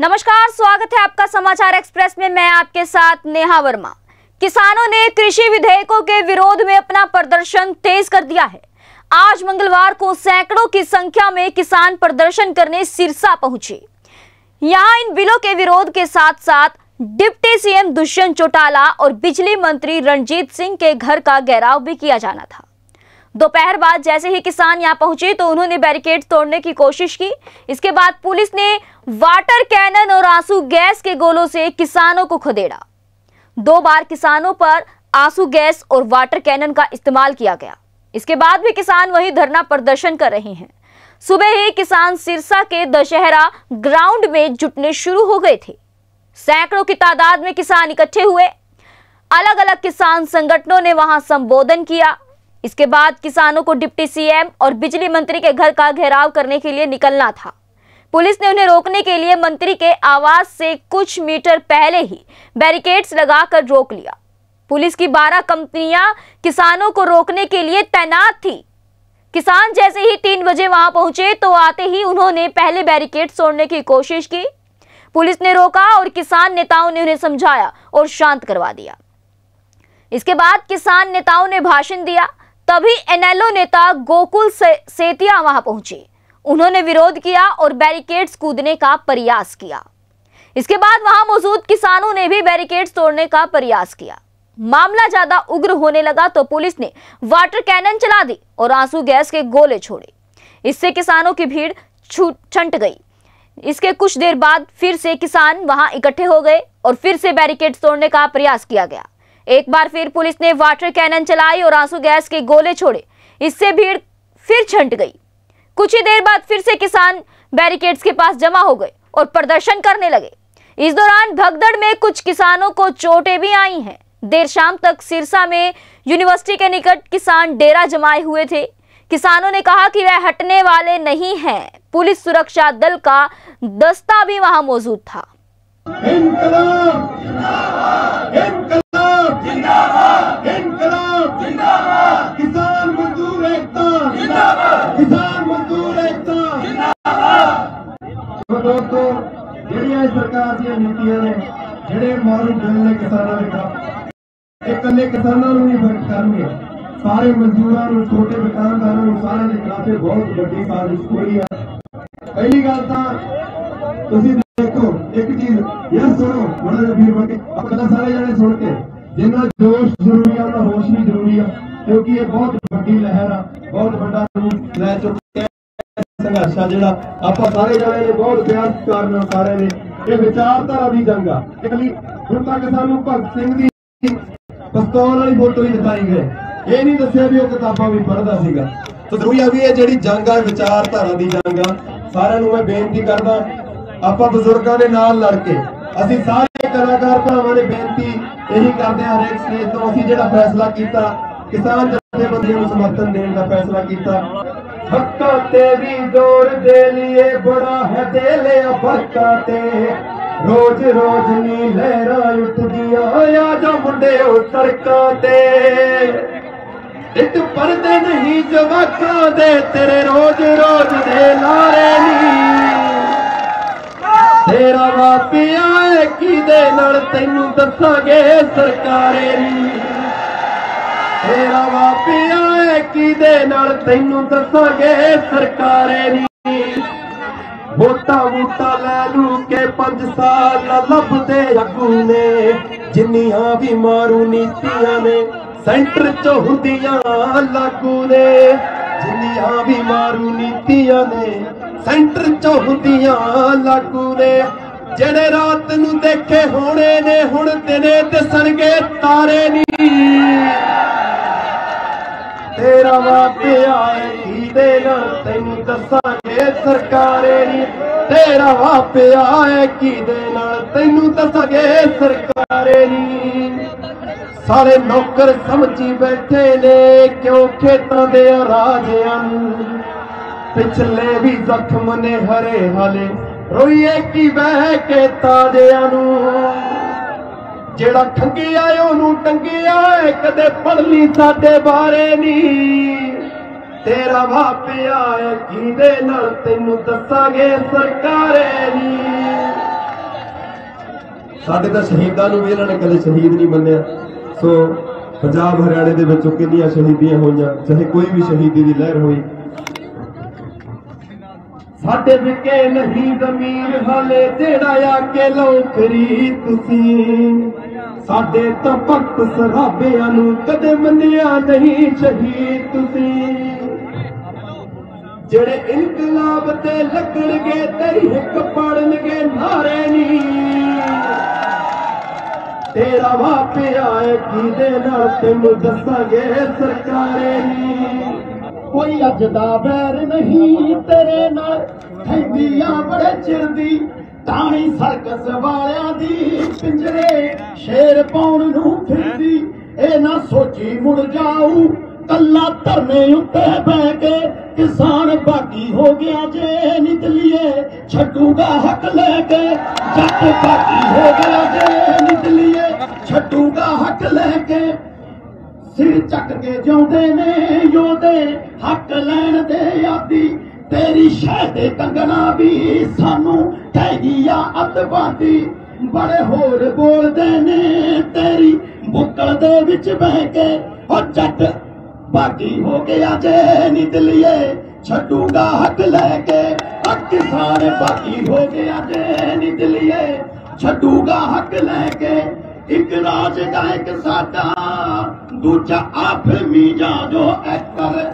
नमस्कार, स्वागत है आपका समाचार एक्सप्रेस में। मैं आपके साथ नेहा वर्मा। किसानों ने कृषि विधेयकों के विरोध में अपना प्रदर्शन तेज कर दिया है। आज मंगलवार को सैकड़ों की संख्या में किसान प्रदर्शन करने सिरसा पहुँचे। यहाँ इन बिलों के विरोध के साथ साथ डिप्टी सीएम दुष्यंत चौटाला और बिजली मंत्री रणजीत सिंह के घर का घेराव भी किया जाना था। दोपहर बाद जैसे ही किसान यहाँ पहुँचे तो उन्होंने बैरिकेड तोड़ने की कोशिश की। इसके बाद पुलिस ने वाटर कैनन और आँसू गैस के गोलों से किसानों को खदेड़ा। दो बार किसानों पर आँसू गैस और वाटर कैनन का इस्तेमाल किया गया। इसके बाद भी किसान वही धरना प्रदर्शन कर रहे हैं। सुबह ही किसान सिरसा के दशहरा ग्राउंड में जुटने शुरू हो गए थे। सैकड़ों की तादाद में किसान इकट्ठे हुए। अलग अलग किसान संगठनों ने वहाँ संबोधन किया। इसके बाद किसानों को डिप्टी सीएम और बिजली मंत्री के घर का घेराव करने के लिए निकलना था। पुलिस ने उन्हें रोकने के लिए मंत्री के आवास से कुछ मीटर पहले ही बैरिकेड्स लगाकर रोक लिया। पुलिस की 12 कंपनियाँ किसानों को रोकने के लिए तैनात थी। किसान जैसे ही तीन बजे वहाँ पहुँचे तो आते ही उन्होंने पहले बैरिकेड तोड़ने की कोशिश की। पुलिस ने रोका और किसान नेताओं ने उन्हें समझाया और शांत करवा दिया। इसके बाद किसान नेताओं ने भाषण दिया। तभी एनएलओ नेता गोकुल से, सेतिया वहाँ पहुँचे। उन्होंने विरोध किया और बैरिकेड्स कूदने का प्रयास किया। इसके बाद वहाँ मौजूद किसानों ने भी बैरिकेड्स तोड़ने का प्रयास किया। मामला ज़्यादा उग्र होने लगा तो पुलिस ने वाटर कैनन चला दी और आँसू गैस के गोले छोड़े। इससे किसानों की भीड़ छंट गई। इसके कुछ देर बाद फिर से किसान वहाँ इकट्ठे हो गए और फिर से बैरिकेड तोड़ने का प्रयास किया गया। एक बार फिर पुलिस ने वाटर कैनन चलाई और आँसू गैस के गोले छोड़े। इससे भीड़ फिर छंट गई। कुछ ही देर बाद फिर से किसान बैरिकेड्स के पास जमा हो गए और प्रदर्शन करने लगे। इस दौरान भगदड़ में कुछ किसानों को चोटें भी आई हैं। देर शाम तक सिरसा में यूनिवर्सिटी के निकट किसान डेरा जमाए हुए थे। किसानों ने कहा कि वह हटने वाले नहीं हैं। पुलिस सुरक्षा दल का दस्ता भी वहाँ मौजूद था। इनकलाब इनकलाब जिंदाबाद इनकलाब जिंदाबाद किसान मजदूर एकता जिंदाबाद किसान मजदूर एकता जिंदाबाद दोस्तों ਜਿਹੜੀਆਂ ਸਰਕਾਰ ਦੀਆਂ ਨੀਤੀਆਂ ਨੇ ਜਿਹੜੇ ਮਾਰੂ ਬਿੱਲ ਨੇ ਕਿਸਾਨਾਂ ਦੇ ਖਿਲਾਫ ਇਹ ਇਕੱਲੇ ਕਿਸਾਨਾਂ ਨੂੰ ਨਹੀਂ ਫਰਕ ਕਰਨਗੇ ਸਾਰੇ ਮਜ਼ਦੂਰਾਂ ਨੂੰ ਛੋਟੇ ਦੁਕਾਨਦਾਰਾਂ ਨੂੰ ਸਾਰਿਆਂ ਦੇ ਖਿਲਾਫ ਇਹ ਬਹੁਤ ਵੱਡੀ ਸਾਜ਼ਿਸ਼ ਹੋਈ ਹੈ ਪਹਿਲੀ ਗੱਲ ਤਾਂ ਤੁਸੀਂ ਦੇਖੋ ਇੱਕ ਚੀਜ਼ ਯਾਰ ਸੁਣੋ ਬੜਾ ਜਿਹਾ ਬਣ ਕੇ ਆਪਾਂ ਸਾਰੇ ਜਣੇ ਸੁਣ ਕੇ ਜਿੰਨਾ ਜੋਸ਼ ਜ਼ਰੂਰੀ ਆ ਉਹਨਾਂ ਹੋਸ਼ ਵੀ ਜ਼ਰੂਰੀ ਆ ਕਿਉਂਕਿ ਇਹ ਬਹੁਤ ਵੱਡੀ ਲਹਿਰ ਆ ਬਹੁਤ ਵੱਡਾ ਰੂਪ ਲੈ ਚੁੱਕਿਆ ਸੰਘਰਸ਼ ਆ ਜਿਹੜਾ ਆਪਾਂ ਸਾਰੇ ਜਣੇ ਨੇ ਬਹੁਤ ਪਿਆਰ ਸਤਿਕਾਰ ਸਾਰੇ ਨੇ ਇਹ ਵਿਚਾਰਧਾਰਾ ਦੀ ਜੰਗ ਆ ਇਕੱਲੀ ਹੁਣ ਤੱਕ ਸਾਨੂੰ ਭਗਤ ਸਿੰਘ ਦੀ ਪਿਸਤੌਲ ਵਾਲੀ ਫੋਟੋ ਹੀ ਦਿਖਾਈ ਗਏ ਇਹ ਨਹੀਂ ਦੱਸਿਆ ਵੀ ਉਹ ਕਿਤਾਬਾਂ ਵੀ ਪੜ੍ਹਦਾ ਸੀਗਾ। ਤਾਂ ਜ਼ਰੂਰੀ ਆ ਵੀ ਇਹ ਜਿਹੜੀ ਜੰਗ ਆ ਵਿਚਾਰਧਾਰਾ ਦੀ ਜੰਗ ਆ। ਸਾਰਿਆਂ ਨੂੰ ਮੈਂ ਬੇਨਤੀ ਕਰਦਾ ਆਪਾਂ ਬਜ਼ੁਰਗਾਂ ਦੇ ਨਾਲ ਲੜ ਕੇ, ਅਸੀਂ ਸਾਰੇ ਕਲਾਕਾਰ ਭਰਾਵਾਂ ਨੇ ਬੇਨਤੀ ਇਹੀ ਕਰਦੇ ਹਾਂ ਹਰੇਕ ਸਟੇਜ ਤੋਂ, ਅਸੀਂ ਜਿਹੜਾ ਫੈਸਲਾ ਕੀਤਾ, ਕਿਸਾਨ ਜਥੇਬੰਦੀਆਂ ਨੂੰ ਸਮਰਥਨ ਦੇਣ ਦਾ ਫੈਸਲਾ ਕੀਤਾ। ਹੱਕਾਂ ਤੇ ਵੀ ਜ਼ੋਰ ਦੇ ਲਈ ਬੜਾ ਹੈ ਦੇ ਲਿਆ ਫਰਕਾਂ ਤੇ। ਰੋਜ਼ ਰੋਜ਼ ਨੀ ਲਹਿਰਾਂ ਉੱਠਦੀਆਂ ਆ ਜਾ ਮੁੰਡਿਓ ਸੜਕਾਂ ਤੇ। ਇੱਟ ਪਰਦੇ ਨਹੀਂ ਜਵਾਕਾਂ ਦੇ, ਤੇਰੇ ਰੋਜ਼ ਰੋਜ਼ ਤੇਰਾ ਵਾਪਿਆ ਏ ਕਿਦੇ ਨਾਲ ਤੈਨੂੰ ਦੱਸਾਂਗੇ ਸਰਕਾਰੇ ਨੀ? ਤੇਰਾ ਵਾਪਿਆ ਏ ਕਿਦੇ ਨਾਲ ਤੈਨੂੰ ਦੱਸਾਂਗੇ ਸਰਕਾਰੇ ਨੀ? ਵੋਟਾਂ ਵੋਟਾਂ ਲੈ ਲੂ ਕੇ 5 ਸਾਲ ਲੱਭਦੇ ਅੱਗੂ ਨੇ। ਜਿੰਨੀਆਂ ਵੀ ਮਾਰੂ ਨੀਤੀਆਂ ਨੇ, ਸੈਂਟਰ ਚ ਹੁੰਦੀਆਂ ਲਾਗੂ ਨੇ। ਜਿੰਨੀਆਂ ਵੀ ਮਾਰੂ ਨੀਤੀਆਂ ਨੇ ਸੈਂਟਰ ਚ ਹੁੰਦੀਆਂ ਲਾਗੂ ਨੇ। ਜਿਹੜੇ ਰਾਤ ਨੂੰ ਦੇਖੇ ਹੋਣੇ ਨੇ, ਹੁਣ ਦਿਨੇ ਦਿਸਣਗੇ ਤਾਰੇ ਨੀ ਤੇਰਾ ਵਾਪਿਆ ਏ ਕੀਦੇ ਨਾਲ ਤੈਨੂੰ ਦੱਸਾਂਗੇ ਸਰਕਾਰੇ ਨੀ ਤੇਰਾ ਵਾਪਿਆ ਏ ਕੀਦੇ ਨਾਲ ਤੈਨੂੰ ਦੱਸਾਂਗੇ ਸਰਕਾਰੇ ਨੀ ਸਾਰੇ ਨੌਕਰ ਸਮਝੀ ਬੈਠੇ ਨੇ, ਕਿਉਂ ਖੇਤਾਂ ਦੇ ਰਾਜਿਆਂ ਨੂੰ? ਪਿਛਲੇ ਵੀ ਜ਼ਖਮ ਨੇ ਹਰੇ ਹਾਲੇ। ਰੋਈਏ ਕੀ ਬਹਿ ਕੇ ਤਾਜਿਆਂ ਨੂੰ। ਜਿਹੜਾ ਠੰਗਿਆ ਉਹਨੂੰ ਟੰਗਿਆ ਕਦੇ ਪੜ ਸਾਡੇ ਬਾਰੇ ਨਹੀਂ। ਤੇਰਾ ਵਾਪਿਆ ਏ ਕਿਹਦੇ ਨਾਲ ਤੈਨੂੰ ਦੱਸਾਂਗੇ ਸਰਕਾਰੇ ਨਹੀਂ। ਸਾਡੇ ਤਾਂ ਸ਼ਹੀਦਾਂ ਨੂੰ ਵੀ ਇਹਨਾਂ ਨੇ ਕਦੇ ਸ਼ਹੀਦ ਨਹੀਂ ਮੰਨਿਆ। ਸੋ ਪੰਜਾਬ ਹਰਿਆਣੇ ਦੇ ਵਿੱਚੋਂ ਕਿੰਨੀਆਂ ਸ਼ਹੀਦੀਆਂ ਹੋਈਆਂ, ਚਾਹੇ ਕੋਈ ਵੀ ਸ਼ਹੀਦੀ ਦੀ ਲਹਿਰ ਹੋਈ। ਸਾਡੇ ਵਿਕੇ ਨਹੀਂ ਜ਼ਮੀਰ ਹਾਲੇ, ਜਿਹੜਾ ਆ ਕੇ ਲੌਕਰੀ ਤੁਸੀਂ। ਸਾਡੇ ਤਾਂ ਭਗਤ ਸਰਾਬਿਆਂ ਨੂੰ ਕਦੇ ਮੰਨਿਆ ਨਹੀਂ ਸ਼ਹੀਦ ਤੁਸੀਂ। ਜਿਹੜੇ ਇਨਕਲਾਬ ਤੇ ਲੱਗਣਗੇ, ਤੇਰੀ ਇੱਕ ਪੜਨਗੇ ਨਾਰੇ ਨੀ। ਤੇਰਾ ਵਾਪਿਆ ਏ ਕਿਹਦੇ ਨਾਲ ਤੈਨੂੰ ਦੱਸਾਂਗੇ ਸਰਕਾਰੇ ਨੀ। ਕੋਈ ਅੱਜ ਦਾ ਬੈਰ ਨਹੀਂ ਤੇਰੇ ਨਾਲ। ਖੈਂਦੀਆਂ ਬੜੇ ਚਿਰ ਦੀ ਟਾਣੀ ਸਰਕਸ ਵਾਲਿਆਂ ਦੀ ਪਿੰਜਰੇ ਸ਼ੇਰ ਪਾਉਣ ਨੂੰ ਫਿਰਦੀ। ਇਹ ਨਾ ਸੋਚੀ ਮੁੜ ਜਾਊ, ਕੱਲਾ ਧਰਨੇ ਉੱਤੇ ਬਹਿ ਕੇ ਕਿਸਾਨ ਬਾਕੀ ਹੋ ਗਿਆ ਜੇ ਨਿਕਲੀਏ ਛੱਡੂਗਾ ਹੱਕ ਲੈ ਕੇ। ਜੱਟ ਬਾਕੀ ਹੋ ਗਿਆ ਜੇ ਨਿਕਲੀਏ ਛੱਡੂਗਾ ਹੱਕ ਲੈ ਕੇ। ਸਿਰ ਚੱਕ ਕੇ ਜਿਉਂਦੇ ਨੇ ਯੋਧੇ ਹੱਕ ਲੈਣ ਦੇ ਆਦੀ ਤੇਰੀ ਸ਼ਹਿ ਦੇ ਕੰਗਣਾ ਵੀ ਸਾਨੂੰ ਕਹਿ ਆ ਅਤਵਾਦੀ ਬੜੇ ਹੋਰ ਬੋਲਦੇ ਨੇ ਤੇਰੀ ਬੁੱਕਲ ਦੇ ਵਿੱਚ ਬਹਿ ਕੇ ਉਹ ਜੱਟ ਬਾਕੀ ਹੋ ਗਿਆ ਜੇ ਨਿਦਲੀਏ ਛੱਡੂਗਾ ਹੱਕ ਲੈ ਕੇ ਆ ਕਿਸਾਨ ਬਾਕੀ ਹੋ ਗਿਆ ਜੇ ਨਿਦਲੀਏ ਛੱਡੂਗਾ ਹੱਕ ਲੈ ਕੇ ਇੱਕ ਰਾਜ ਗਾਇਕ ਸਾਡਾ ਦੂਜਾ ਆਪ ਮੀਜਾ ਜੋ ਐਕਟਰ